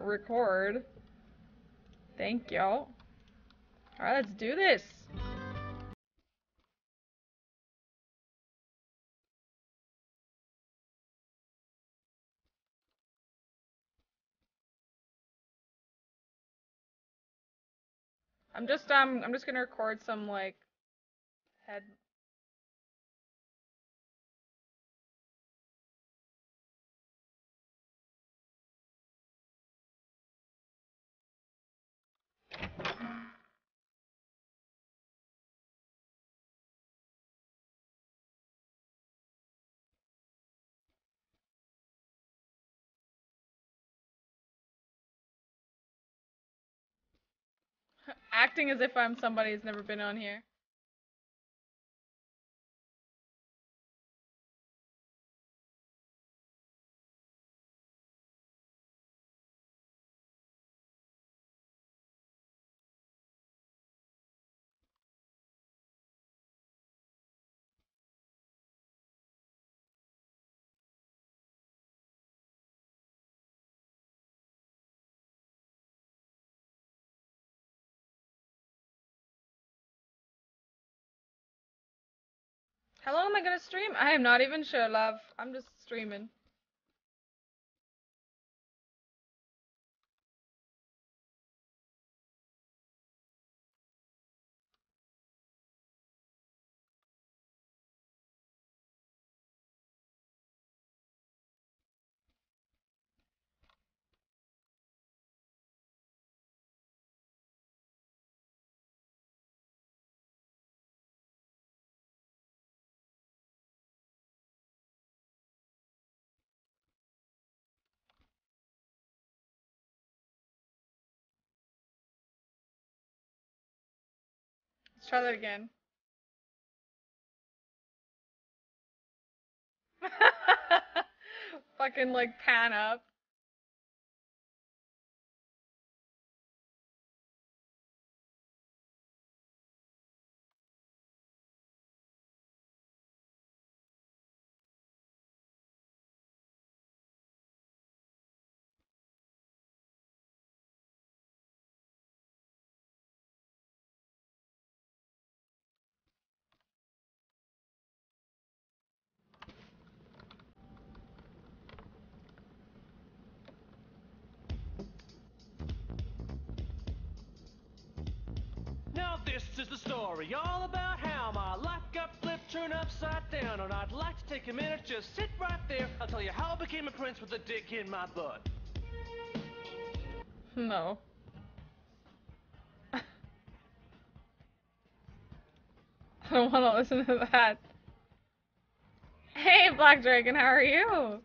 record. Thank y'all. Alright, let's do this. I'm just um I'm just gonna record some like head acting as if I'm somebody who's never been on here. How long am I gonna stream? I am not even sure, love. I'm just streaming. Let's try that again. Fucking like pan up. Is the story all about how my life got flipped, turned upside down. And I'd like to take a minute, just sit right there. I'll tell you how I became a prince with a dick in my butt. No. I don't want to listen to that. Hey, Black Dragon, how are you?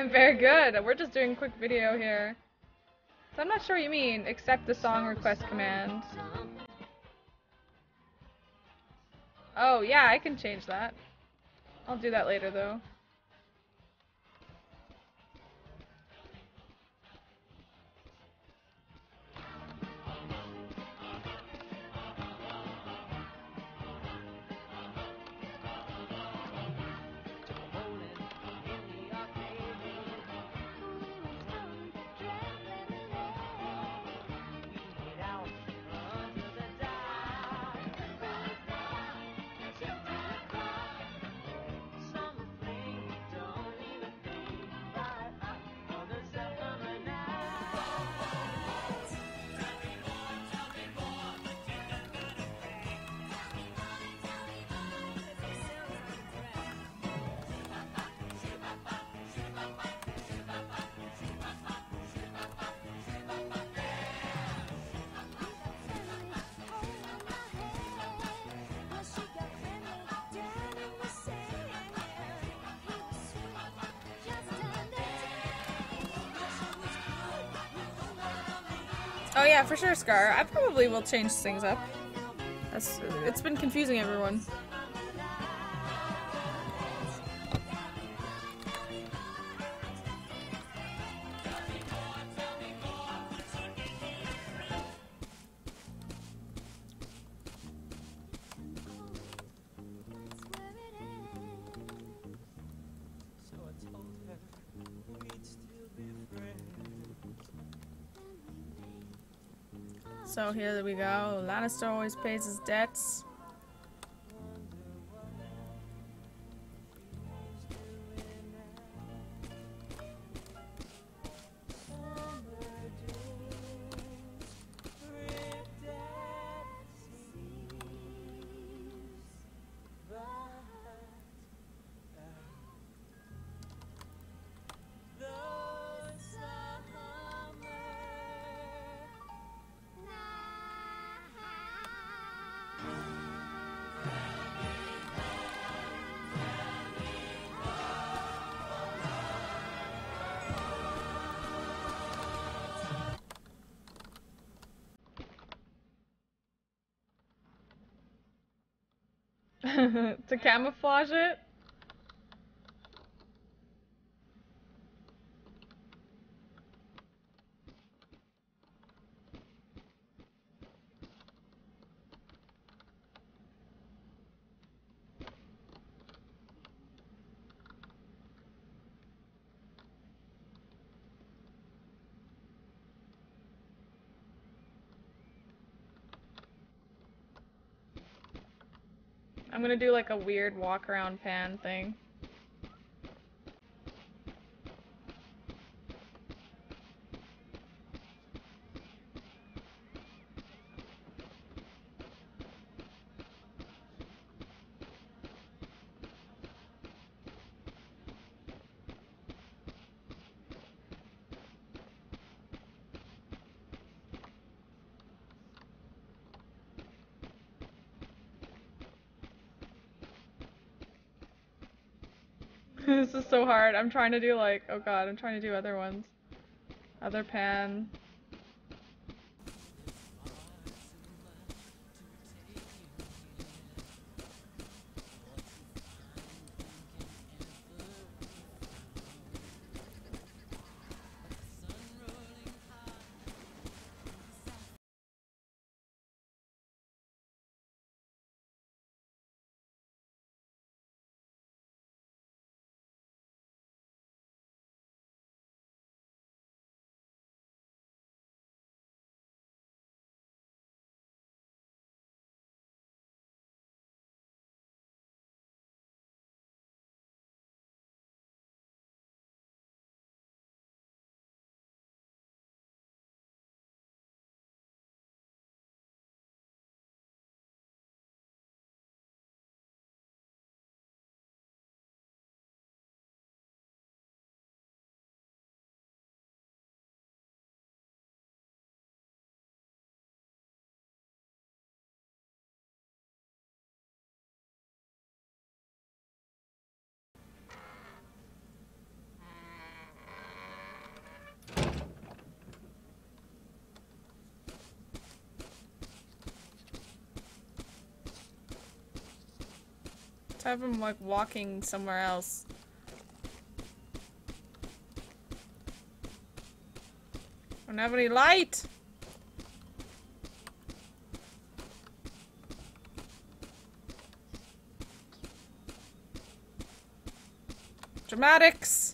I'm very good. We're just doing a quick video here. So I'm not sure what you mean. Accept the song request command. Oh, yeah, I can change that. I'll do that later, though. Oh yeah, for sure, Scar. I probably will change things up. That's, it's been confusing everyone. So here we go. Lannister always pays his debts. to camouflage it? I'm gonna do like a weird walk around pan thing. this is so hard. I'm trying to do like, oh god, I'm trying to do other ones. Other pan. Have him like walking somewhere else. Don't have any light! Dramatics!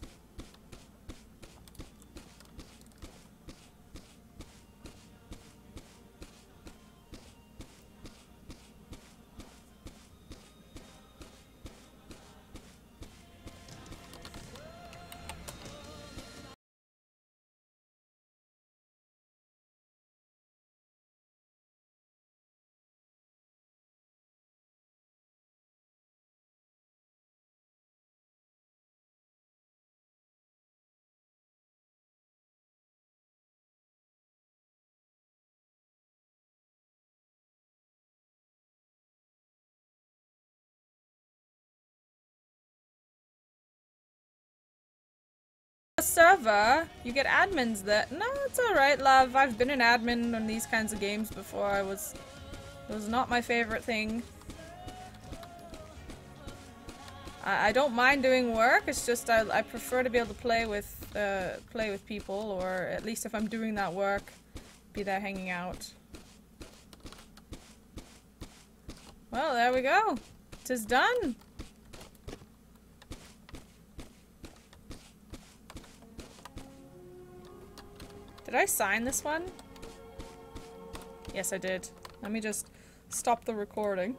Server. You get admins that. No, it's alright, love. I've been an admin on these kinds of games before. I was. It was not my favorite thing. I, I don't mind doing work. It's just I, I prefer to be able to play with uh, play with people, or at least if I'm doing that work, be there hanging out. Well, there we go. Tis done. Did I sign this one? Yes, I did. Let me just stop the recording.